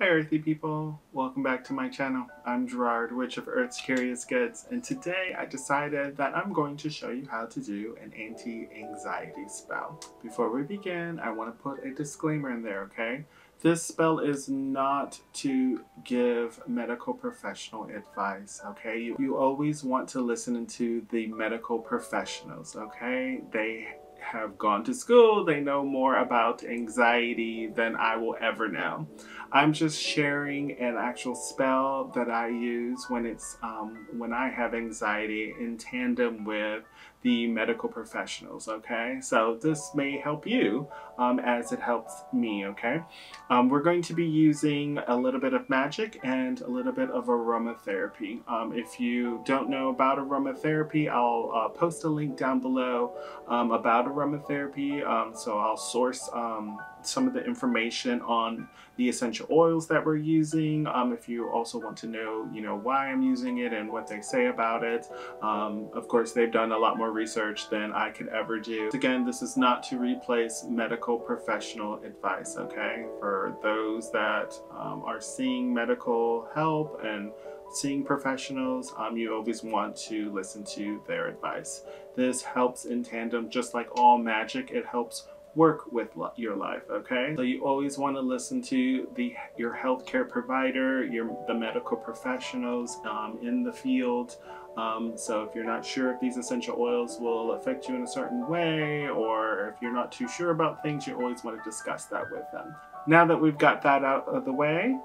Hi Earthy people, welcome back to my channel. I'm Gerard, Witch of Earth's Curious Goods, and today I decided that I'm going to show you how to do an anti-anxiety spell. Before we begin, I want to put a disclaimer in there, okay? This spell is not to give medical professional advice, okay? You, you always want to listen to the medical professionals, okay? They have gone to school, they know more about anxiety than I will ever know. I'm just sharing an actual spell that I use when it's um, when I have anxiety in tandem with the medical professionals, okay? So this may help you um, as it helps me, okay? Um, we're going to be using a little bit of magic and a little bit of aromatherapy. Um, if you don't know about aromatherapy, I'll uh, post a link down below um, about aromatherapy. Um, so I'll source um, some of the information on the essential oils that we're using. Um, if you also want to know, you know, why I'm using it and what they say about it. Um, of course, they've done a lot more research than I could ever do. Again, this is not to replace medical professional advice, okay? For those that um, are seeing medical help and seeing professionals, um, you always want to listen to their advice. This helps in tandem, just like all magic, it helps work with your life, okay? So you always want to listen to the your healthcare provider, your the medical professionals um, in the field. Um, so if you're not sure if these essential oils will affect you in a certain way, or if you're not too sure about things, you always want to discuss that with them. Now that we've got that out of the way,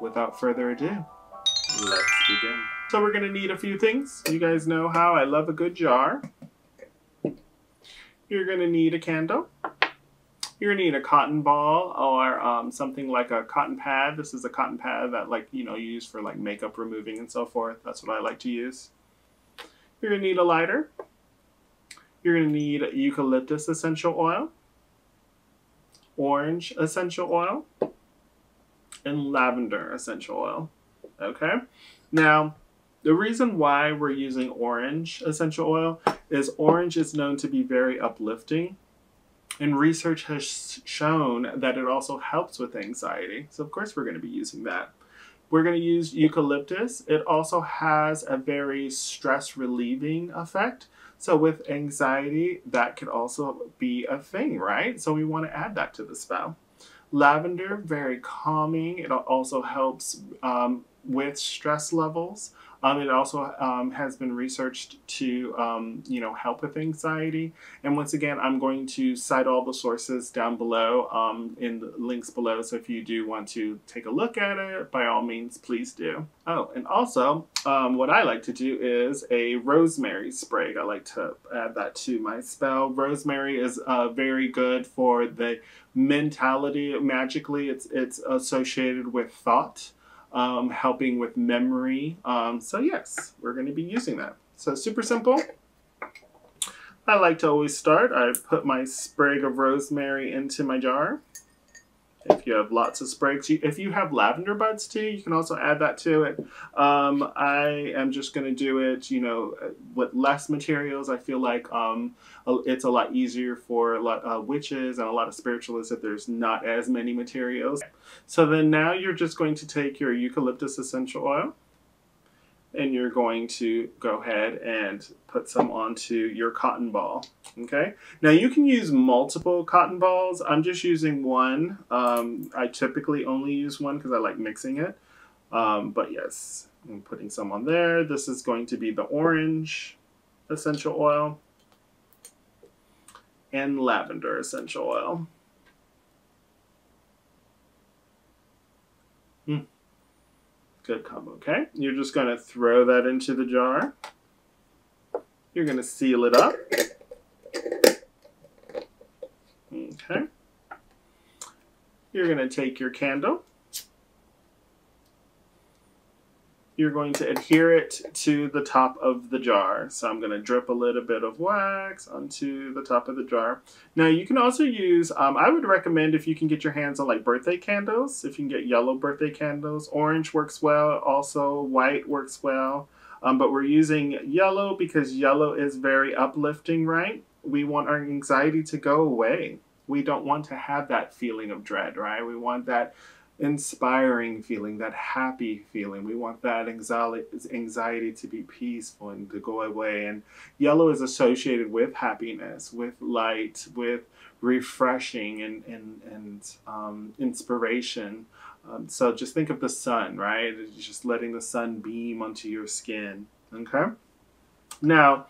without further ado, let's begin. So we're gonna need a few things. You guys know how I love a good jar. You're to need a candle. You're to need a cotton ball or um, something like a cotton pad. This is a cotton pad that like, you know, you use for like makeup removing and so forth. That's what I like to use. You're to need a lighter. You're to need eucalyptus essential oil, orange essential oil, and lavender essential oil. Okay? Now, the reason why we're using orange essential oil is orange is known to be very uplifting. And research has shown that it also helps with anxiety. So, of course, we're going to be using that. We're going to use eucalyptus. It also has a very stress relieving effect. So, with anxiety, that could also be a thing, right? So, we want to add that to the spell. Lavender, very calming. It also helps um, with stress levels. Um, it also um, has been researched to, um, you know, help with anxiety. And once again, I'm going to cite all the sources down below um, in the links below. So if you do want to take a look at it, by all means, please do. Oh, and also, um, what I like to do is a rosemary spray. I like to add that to my spell. Rosemary is uh, very good for the mentality. Magically, it's it's associated with thought um, helping with memory. Um, so yes, we're going to be using that. So super simple. I like to always start. I put my sprig of rosemary into my jar. If you have lots of sprigs, if you have lavender buds too, you can also add that to it. Um, I am just going to do it, you know, with less materials. I feel like um, it's a lot easier for a lot uh, witches and a lot of spiritualists if there's not as many materials. So then now you're just going to take your eucalyptus essential oil and you're going to go ahead and put some onto your cotton ball. Okay. Now you can use multiple cotton balls. I'm just using one. Um, I typically only use one because I like mixing it. Um, but yes, I'm putting some on there. This is going to be the orange essential oil and lavender essential oil. Hmm. Good combo, okay? You're just going to throw that into the jar. You're going to seal it up. Okay. You're going to take your candle you're going to adhere it to the top of the jar. So I'm going to drip a little bit of wax onto the top of the jar. Now you can also use, um, I would recommend if you can get your hands on like birthday candles, if you can get yellow birthday candles. Orange works well, also white works well. Um, but we're using yellow because yellow is very uplifting, right? We want our anxiety to go away. We don't want to have that feeling of dread, right? We want that inspiring feeling, that happy feeling. We want that anxiety, to be peaceful and to go away. And yellow is associated with happiness, with light, with refreshing and, and, and um, inspiration. Um, so just think of the sun, right? Just letting the sun beam onto your skin. Okay? Now,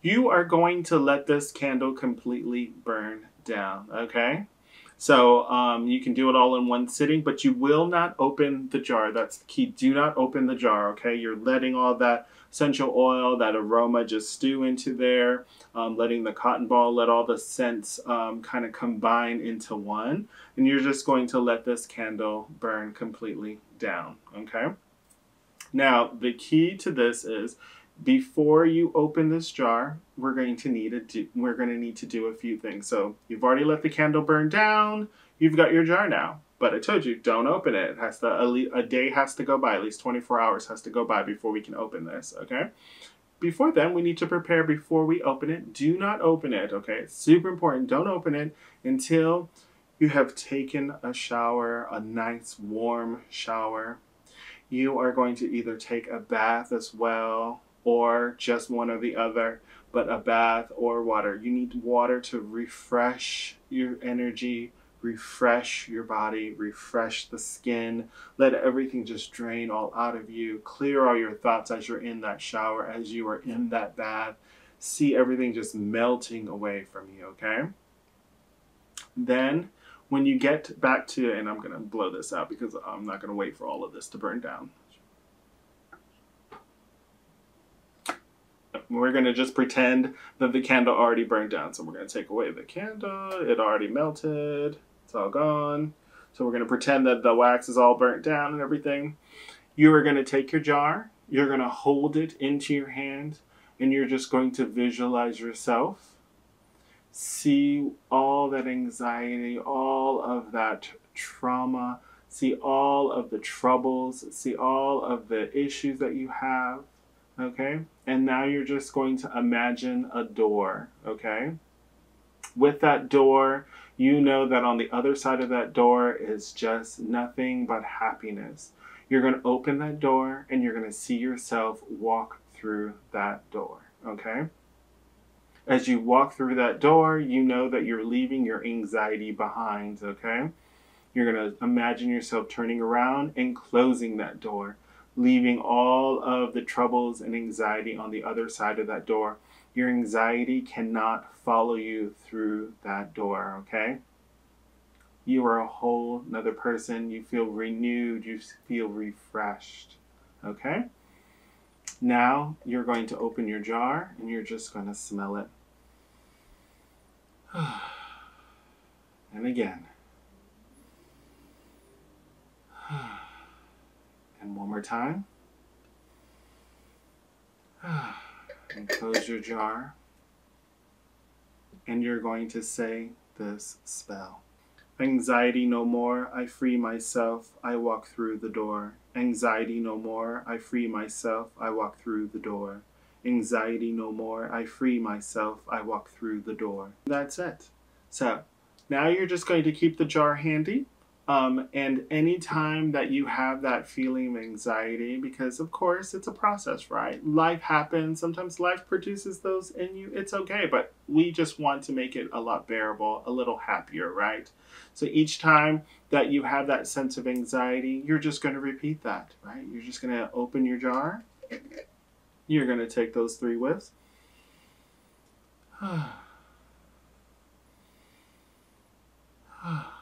you are going to let this candle completely burn down. Okay? So um, you can do it all in one sitting, but you will not open the jar. That's the key. Do not open the jar, okay? You're letting all that essential oil, that aroma just stew into there, um, letting the cotton ball let all the scents um, kind of combine into one. And you're just going to let this candle burn completely down, okay? Now, the key to this is before you open this jar, we're going to need a do, we're going to need to do a few things. So you've already let the candle burn down. You've got your jar now. But I told you, don't open it. It has to a, day has to go by, at least 24 hours has to go by before we can open this, okay? Before then, we need to prepare before we open it. Do not open it, okay? It's super important. Don't open it until you have taken a shower, a nice warm shower. You are going to either take a bath as well or just one or the other, but a bath or water. You need water to refresh your energy, refresh your body, refresh the skin, let everything just drain all out of you, clear all your thoughts as you're in that shower, as you are in that bath. See everything just melting away from you, okay? Then, when you get back to, and I'm to blow this out because I'm not to wait for all of this to burn down. We're going to just pretend that the candle already burned down. So we're going to take away the candle. It already melted. It's all gone. So we're going to pretend that the wax is all burnt down and everything. You are going to take your jar. You're going to hold it into your hand. And you're just going to visualize yourself. See all that anxiety, all of that trauma. See all of the troubles. See all of the issues that you have okay? And now you're just going to imagine a door, okay? With that door, you know that on the other side of that door is just nothing but happiness. You're going to open that door and you're going to see yourself walk through that door, okay? As you walk through that door, you know that you're leaving your anxiety behind, okay? You're going to imagine yourself turning around and closing that door leaving all of the troubles and anxiety on the other side of that door. Your anxiety cannot follow you through that door, okay? You are a whole another person. You feel renewed. You feel refreshed, okay? Now you're going to open your jar and you're just going to smell it. and again. And one more time. And close your jar. And you're going to say this spell. Anxiety no more, I free myself, I walk through the door. Anxiety no more, I free myself, I walk through the door. Anxiety no more, I free myself, I walk through the door. That's it. So, now you're just going to keep the jar handy um, and anytime that you have that feeling of anxiety, because of course it's a process, right? Life happens. Sometimes life produces those in you. It's okay, but we just want to make it a lot bearable, a little happier, right? So each time that you have that sense of anxiety, you're just going to repeat that, right? You're just going to open your jar. You're going to take those three whiffs.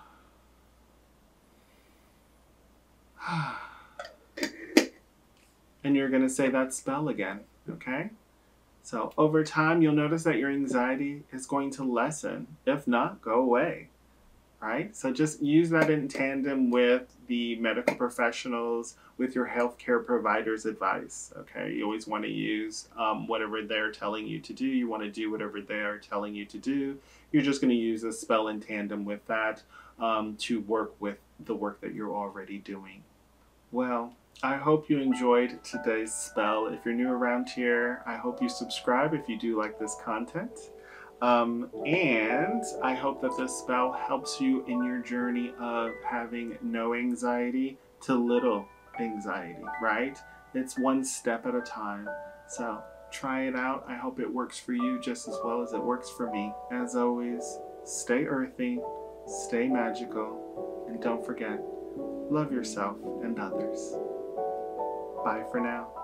and you're going to say that spell again, okay? So over time, you'll notice that your anxiety is going to lessen. If not, go away, right? So just use that in tandem with the medical professionals, with your healthcare provider's advice, okay? You always want to use um, whatever they're telling you to do. You want to do whatever they are telling you to do. You're just going to use a spell in tandem with that um, to work with the work that you're already doing. Well, I hope you enjoyed today's spell. If you're new around here, I hope you subscribe if you do like this content. Um, and I hope that this spell helps you in your journey of having no anxiety to little anxiety, right? It's one step at a time. So try it out. I hope it works for you just as well as it works for me. As always, stay earthy, stay magical, and don't forget, love yourself and others. Bye for now.